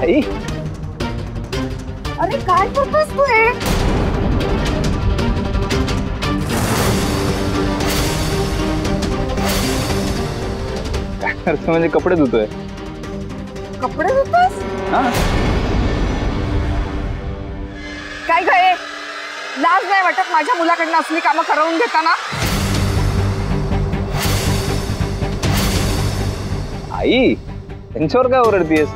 आई अरे काय करतोस तू हे। करतो म्हणजे कपडे धुतोय कपडे धुतोस हा। काय काय लाज नाही वाटत माझ्या मुलाकडनं असली कामं करवून घेताना। आई त्यांच्यावर काय ओरडतीयस?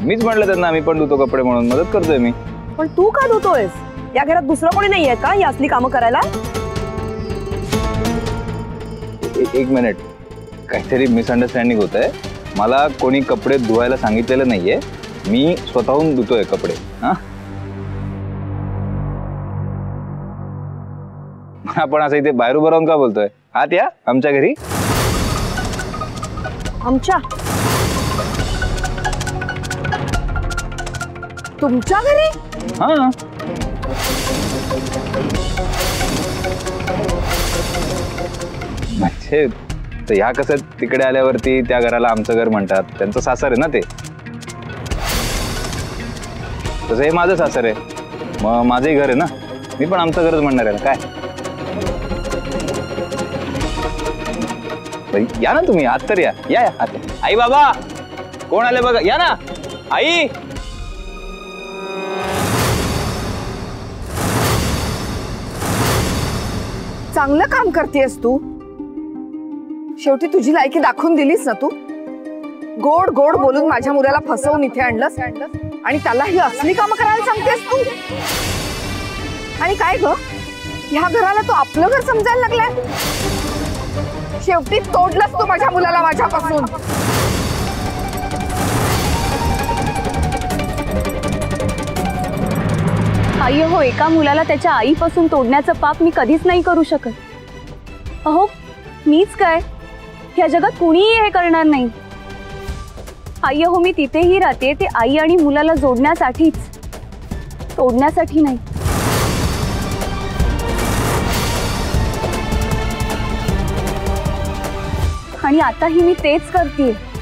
मीच म्हटलं त्यांना आम्ही पण धुतो कपडे म्हणून मदत करतोय मी. पण तू का धुतोयस? या घरात दुसरं कोणी नाहीये का ही असली कामं करायला? ए- एक मिनिट. काहीतरी मिसअंडरस्टँडिंग होत आहे मला कोणी कपडे धुवायला सांगितलेलं नाहीये. मी स्वतःहून धुतोय कपडे. हा? आपण असं इथे बाहेर उभं राहून का बोलतोय? आत या आमच्या घरी. आमच्या? तुमच्या घरी हा। म्हणजे तर ह्या कसं घराला घर म्हणतात. सासर आहे ना ते? तसं हे माझं सासर आहे. मग घर आहे ना? मी पण आमचं घरच म्हणणार आहे ना काय? या ना तुम्ही आत तर या. या या, आई बाबा बघा? या ना. आई! चांगलं काम करतेस तू? शेवटी तुझी लायकी दाखवून दिलीस ना तू? गोड गोड बोलून माझ्या मुलाला फसवून इथे आणलंस आणि त्याला ही असली कामं करायला सांगतेस तू? आणि काय ग? घराला तू आपलं घर समजायला लागलाय? शेवटी तोडलंस तू माझ्या मुलाला माझ्यापासून. आई हो एका मुलाला त्याच्या आईपासून तोडण्याचं पाप मी कधीच नाही करू शकत. अहो, मीच काय? या जगात हे करणार नाही. आई हो, मी तिथेही राहते, ते आई आणि मुलाला जोडण्यासाठीच. तोडण्यासाठी नाही. आणि आताही मी करते